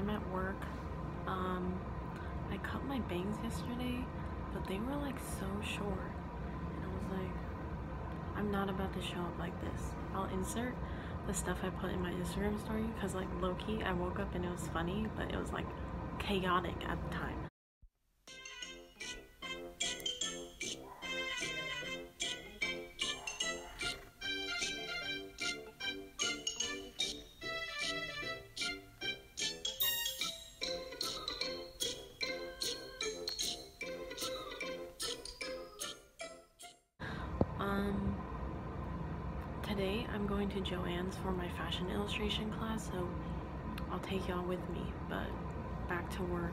I'm at work. Um, I cut my bangs yesterday, but they were like so short. And I was like, I'm not about to show up like this. I'll insert the stuff I put in my Instagram story because like low key, I woke up and it was funny, but it was like chaotic at the time. Today I'm going to Joann's for my fashion illustration class, so I'll take y'all with me, but back to work.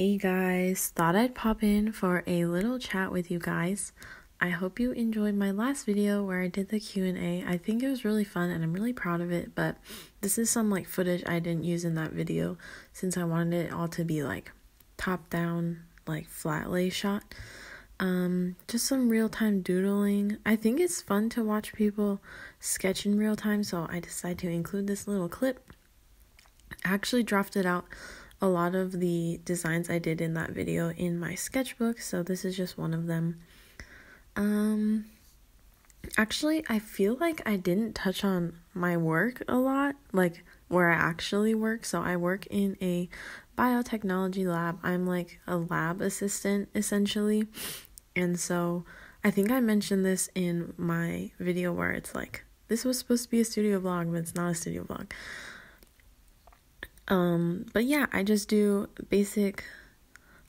Hey guys, thought I'd pop in for a little chat with you guys. I hope you enjoyed my last video where I did the Q&A. I think it was really fun and I'm really proud of it, but this is some like footage I didn't use in that video since I wanted it all to be like top down, like flat lay shot. Um, just some real-time doodling. I think it's fun to watch people sketch in real time, so I decided to include this little clip. I actually drafted out a lot of the designs I did in that video in my sketchbook, so this is just one of them. Um actually I feel like I didn't touch on my work a lot, like where I actually work. So I work in a biotechnology lab. I'm like a lab assistant essentially. And so I think I mentioned this in my video where it's like this was supposed to be a studio vlog, but it's not a studio vlog. Um, but yeah, I just do basic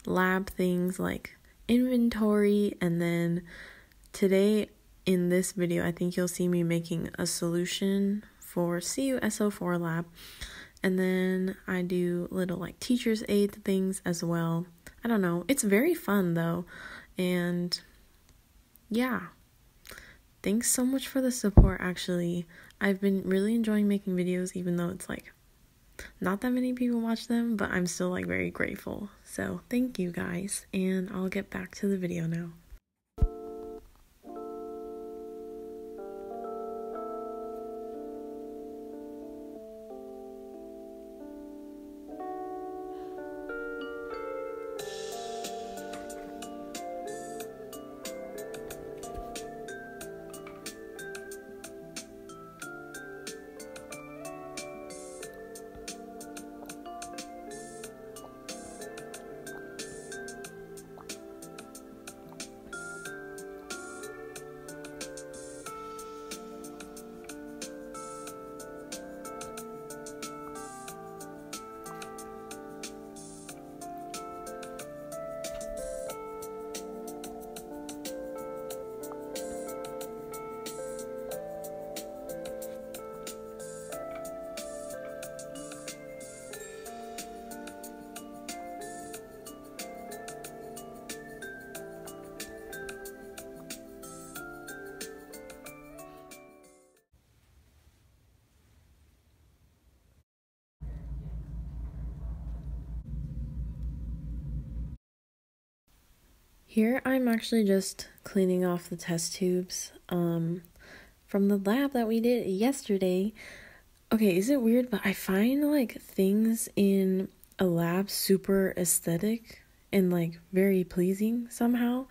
lab things like inventory and then today in this video I think you'll see me making a solution for CUSO4 lab and then I do little like teacher's aid things as well. I don't know. It's very fun though. And yeah. Thanks so much for the support actually. I've been really enjoying making videos even though it's like not that many people watch them, but I'm still like very grateful. So thank you guys, and I'll get back to the video now. Here I'm actually just cleaning off the test tubes um, from the lab that we did yesterday. Okay, is it weird, but I find like things in a lab super aesthetic and like very pleasing somehow.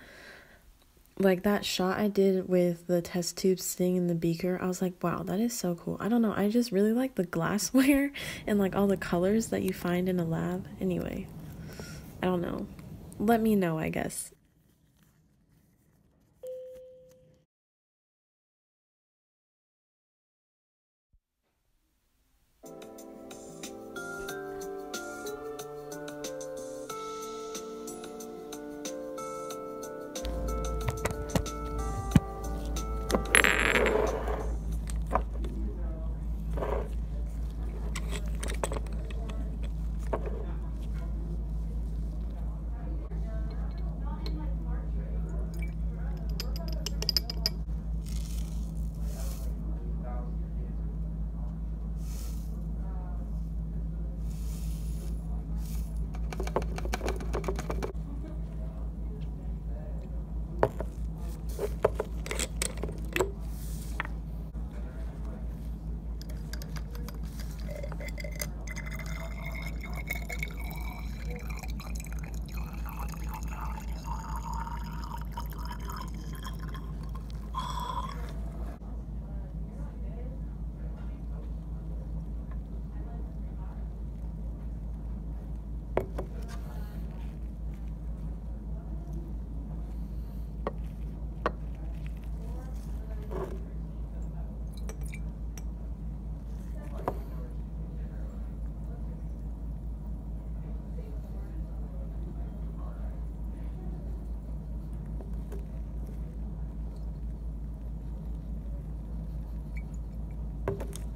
Like that shot I did with the test tubes sitting in the beaker, I was like, wow, that is so cool. I don't know, I just really like the glassware and like all the colors that you find in a lab. Anyway, I don't know. Let me know, I guess. You